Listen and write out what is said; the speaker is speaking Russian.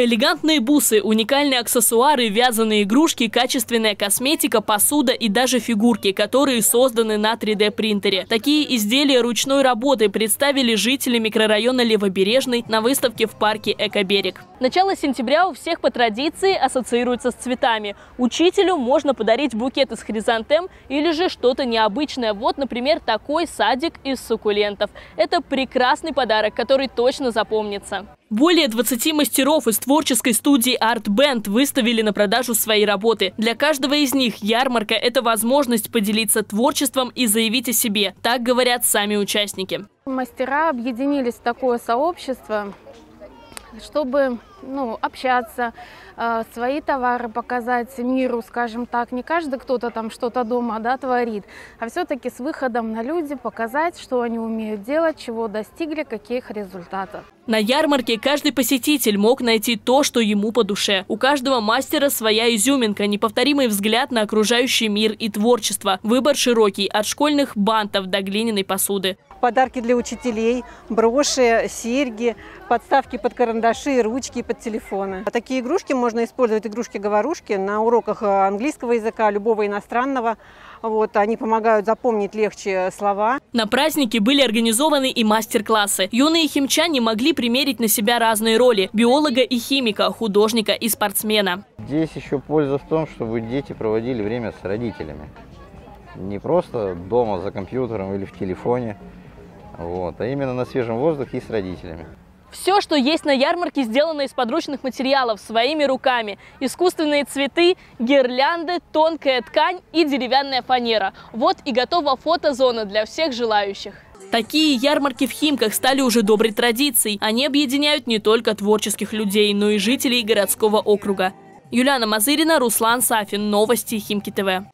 Элегантные бусы, уникальные аксессуары, вязаные игрушки, качественная косметика, посуда и даже фигурки, которые созданы на 3D-принтере. Такие изделия ручной работы представили жители микрорайона Левобережный на выставке в парке «Экоберег». Начало сентября у всех по традиции ассоциируется с цветами. Учителю можно подарить букет из хризантем или же что-то необычное. Вот, например, такой садик из суккулентов. Это прекрасный подарок, который точно запомнится. Более 20 мастеров из творческой студии Art Band выставили на продажу свои работы. Для каждого из них ярмарка – это возможность поделиться творчеством и заявить о себе. Так говорят сами участники. Мастера объединились в такое сообщество, чтобы ну, общаться, э, свои товары показать миру, скажем так. Не каждый кто-то там что-то дома да, творит, а все-таки с выходом на люди показать, что они умеют делать, чего достигли, каких результатов. На ярмарке каждый посетитель мог найти то, что ему по душе. У каждого мастера своя изюминка, неповторимый взгляд на окружающий мир и творчество. Выбор широкий, от школьных бантов до глиняной посуды подарки для учителей, броши, серьги, подставки под карандаши, ручки под телефоны. Такие игрушки можно использовать, игрушки-говорушки, на уроках э, английского языка, любого иностранного. Вот, они помогают запомнить легче слова. На празднике были организованы и мастер-классы. Юные химчане могли примерить на себя разные роли – биолога и химика, художника и спортсмена. Здесь еще польза в том, чтобы дети проводили время с родителями. Не просто дома за компьютером или в телефоне, вот, а именно на свежем воздухе и с родителями. Все, что есть на ярмарке, сделано из подручных материалов, своими руками. Искусственные цветы, гирлянды, тонкая ткань и деревянная фанера. Вот и готова фотозона для всех желающих. Такие ярмарки в Химках стали уже доброй традицией. Они объединяют не только творческих людей, но и жителей городского округа. Юлиана Мазырина, Руслан Сафин. Новости Химки ТВ.